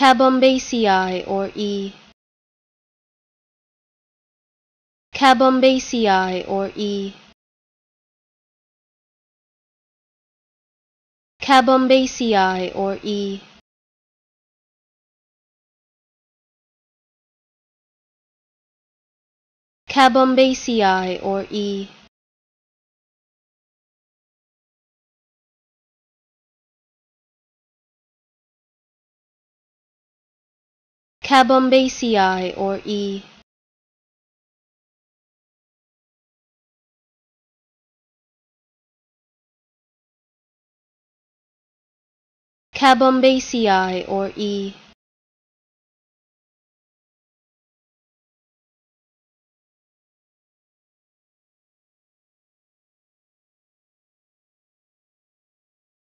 Cabombaceae or E. Cabombaceae or E. Cabombaceae or E. Cabombaceae or E. Cabombaceae or E. Cabombaceae or E.